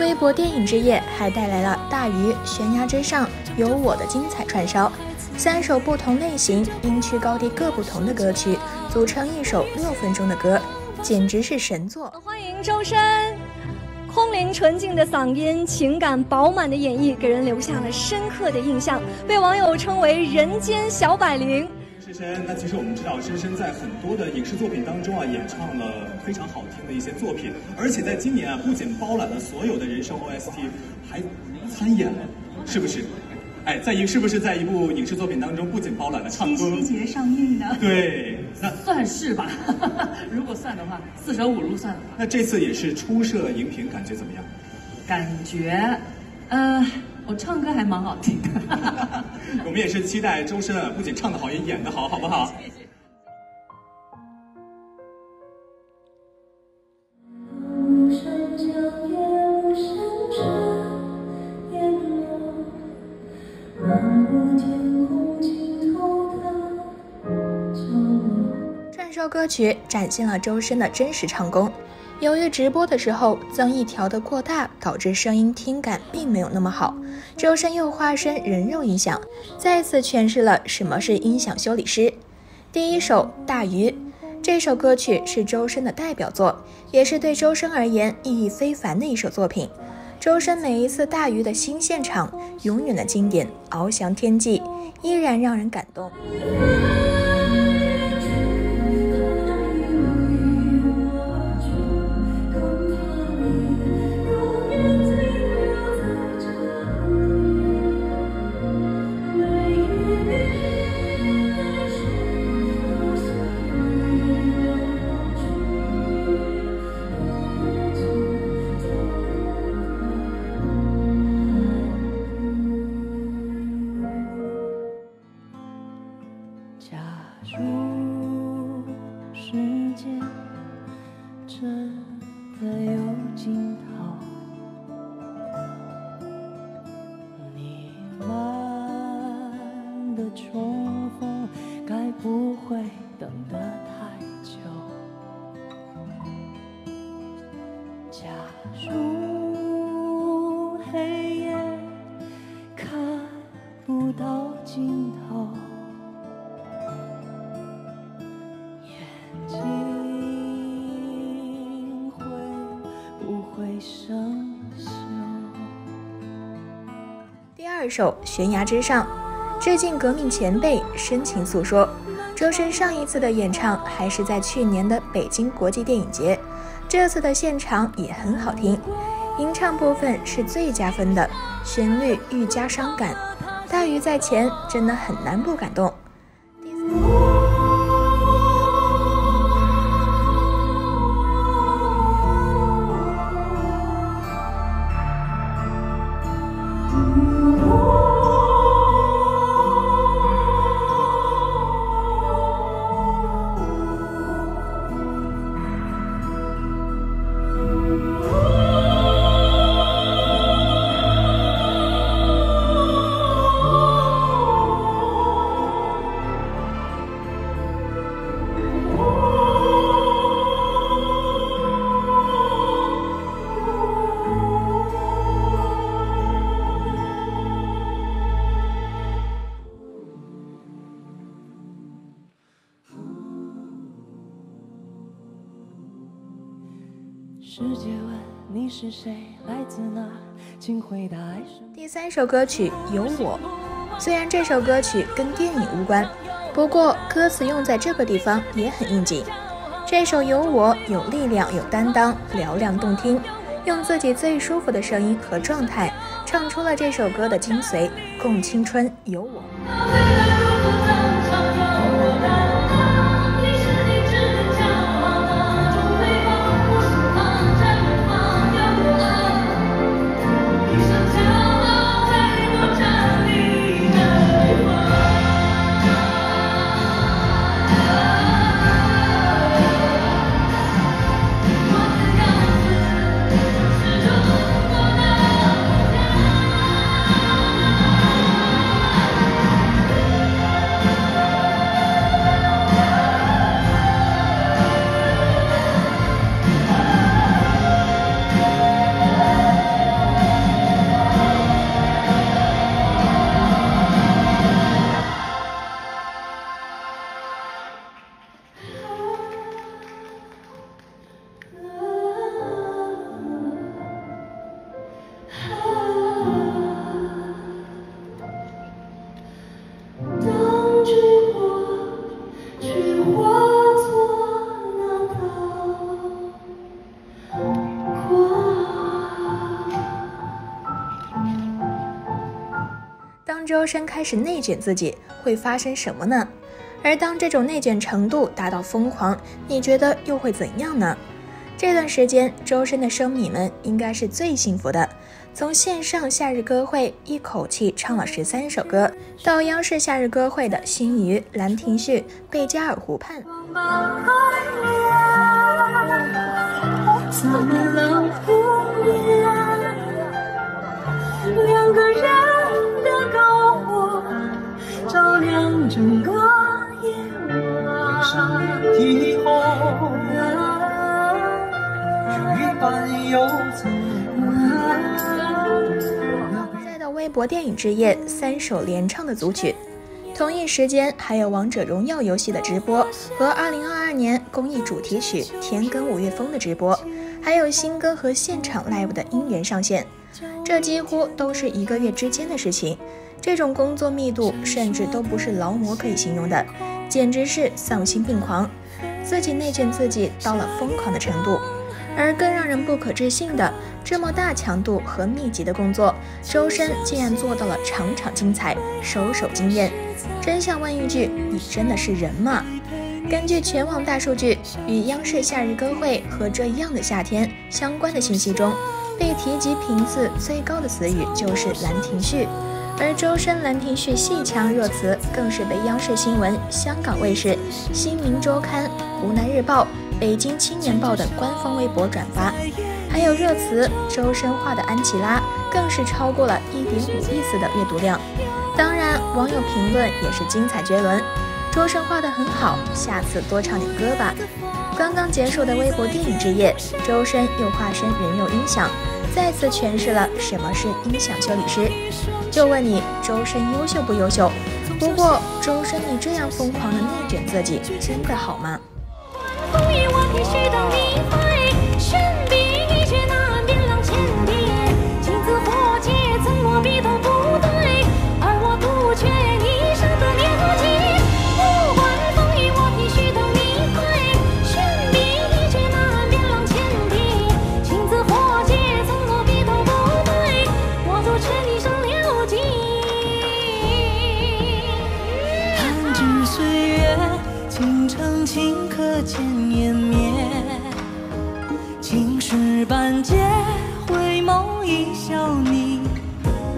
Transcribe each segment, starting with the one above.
微博电影之夜还带来了《大鱼》《悬崖之上》《有我》的精彩串烧，三首不同类型、音区高低各不同的歌曲组成一首六分钟的歌，简直是神作。欢迎周深，空灵纯净的嗓音，情感饱满的演绎，给人留下了深刻的印象，被网友称为“人间小百灵”。深深，那其实我们知道，深深在很多的影视作品当中啊，演唱了非常好听的一些作品，而且在今年啊，不仅包揽了所有的人生 OST，还参演了，是不是？哎，在一是不是在一部影视作品当中，不仅包揽了唱歌？七夕节上映的。对，那算是吧。如果算的话，四舍五入算的话。那这次也是初涉荧屏，感觉怎么样？感觉，呃。我唱歌还蛮好听的，我们也是期待周深啊，不仅唱得好，也演得好，好不好？歌曲展现了周深的真实唱功。由于直播的时候增益调的过大，导致声音听感并没有那么好。周深又化身人肉音响，再次诠释了什么是音响修理师。第一首《大鱼》，这首歌曲是周深的代表作，也是对周深而言意义非凡的一首作品。周深每一次《大鱼》的新现场，永远的经典，翱翔天际，依然让人感动。重逢该不会等得太久？假如黑夜看不到尽头眼睛会不会生锈第二首悬崖之上。致敬革命前辈，深情诉说。周深上一次的演唱还是在去年的北京国际电影节，这次的现场也很好听，吟唱部分是最加分的，旋律愈加伤感。大鱼在前，真的很难不感动。是谁来自哪第三首歌曲《有我》，虽然这首歌曲跟电影无关，不过歌词用在这个地方也很应景。这首《有我》有力量、有担当，嘹亮动听，用自己最舒服的声音和状态，唱出了这首歌的精髓：共青春，有我。周深开始内卷自己，会发生什么呢？而当这种内卷程度达到疯狂，你觉得又会怎样呢？这段时间，周深的生米们应该是最幸福的。从线上夏日歌会一口气唱了十三首歌，到央视夏日歌会的《新鱼》《兰亭序》《贝加尔湖畔》。微博电影之夜，三首连唱的组曲。同一时间，还有王者荣耀游戏的直播和2022年公益主题曲《田埂五月风》的直播，还有新歌和现场 live 的音源上线。这几乎都是一个月之间的事情，这种工作密度甚至都不是劳模可以形容的，简直是丧心病狂，自己内卷自己到了疯狂的程度。而更让人不可置信的，这么大强度和密集的工作，周深竟然做到了场场精彩，首首惊艳。真想问一句，你真的是人吗？根据全网大数据，与央视夏日歌会和这样的夏天相关的信息中。被提及频次最高的词语就是《兰亭序》，而周深《兰亭序》戏腔热词更是被央视新闻、香港卫视、新民周刊、湖南日报、北京青年报等官方微博转发。还有热词“周深画的安琪拉”更是超过了一点五亿次的阅读量。当然，网友评论也是精彩绝伦：“周深画的很好，下次多唱点歌吧。”刚刚结束的微博电影之夜，周深又化身人肉音响。再次诠释了什么是音响修理师。就问你，周深优秀不优秀？不过，周深你这样疯狂的内卷自己，真的好吗？风雨我的身。一笑你。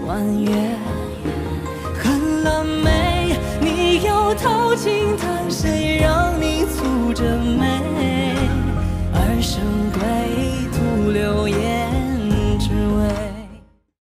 婉约恨了没你摇头轻叹谁让你蹙着眉？